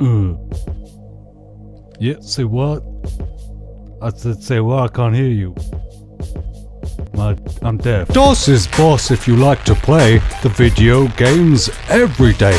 Mm. Yeah, say what? I said, say what? I can't hear you. My, I'm deaf. DOS is boss if you like to play the video games every day.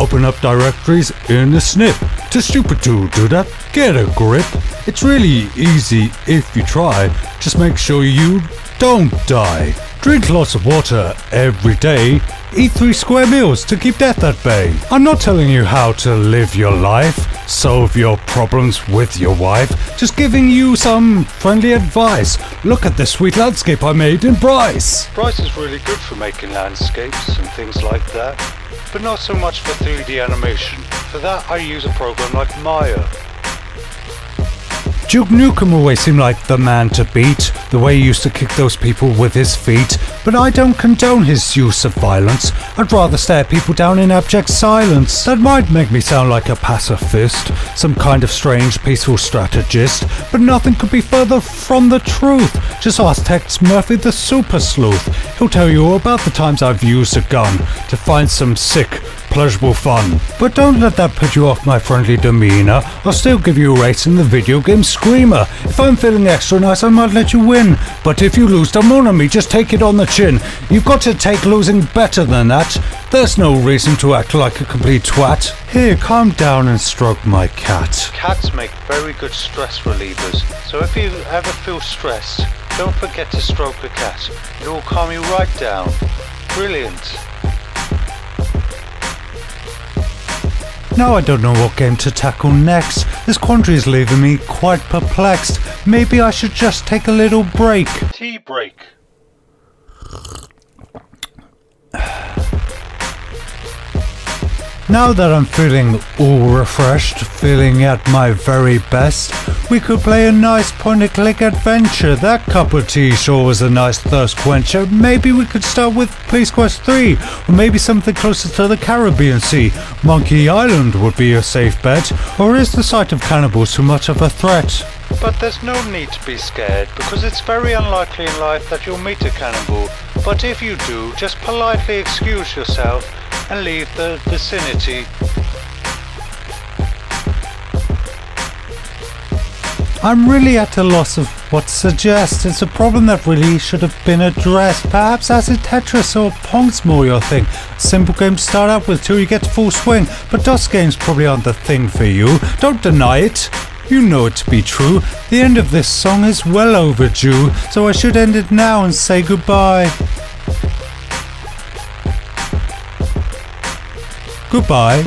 Open up directories in a snip. To stupid to do that, get a grip. It's really easy if you try. Just make sure you don't die. Drink lots of water every day. Eat three square meals to keep death at bay. I'm not telling you how to live your life, solve your problems with your wife, just giving you some friendly advice. Look at this sweet landscape I made in Bryce. Bryce is really good for making landscapes and things like that, but not so much for 3D animation. For that, I use a program like Maya. Duke Nukem always seemed like the man to beat, the way he used to kick those people with his feet, but I don't condone his use of violence. I'd rather stare people down in abject silence. That might make me sound like a pacifist, some kind of strange peaceful strategist, but nothing could be further from the truth. Just ask Tex Murphy the super sleuth. He'll tell you all about the times I've used a gun to find some sick, pleasurable fun. But don't let that put you off my friendly demeanor. I'll still give you a race in the video game Screamer. If I'm feeling extra nice, I might let you win. But if you lose, don't moan on me, just take it on the chin. You've got to take losing better than that. There's no reason to act like a complete twat. Here, calm down and stroke my cat. Cats make very good stress relievers, so if you ever feel stressed, don't forget to stroke a cat. It will calm you right down. Brilliant. Now I don't know what game to tackle next. This quandary is leaving me quite perplexed. Maybe I should just take a little break. Tea break. Now that I'm feeling all refreshed, feeling at my very best, we could play a nice point and click adventure. That cup of tea sure was a nice thirst quencher. Maybe we could start with Police Quest 3, or maybe something closer to the Caribbean Sea. Monkey Island would be a safe bet, or is the sight of cannibals too much of a threat? But there's no need to be scared, because it's very unlikely in life that you'll meet a cannibal. But if you do, just politely excuse yourself and leave the vicinity. I'm really at a loss of what to suggest. It's a problem that really should have been addressed. Perhaps as a Tetris or Pong's more your thing. Simple game to start out with till you get to full swing, but DOS games probably aren't the thing for you. Don't deny it. You know it to be true. The end of this song is well overdue, so I should end it now and say goodbye. Goodbye.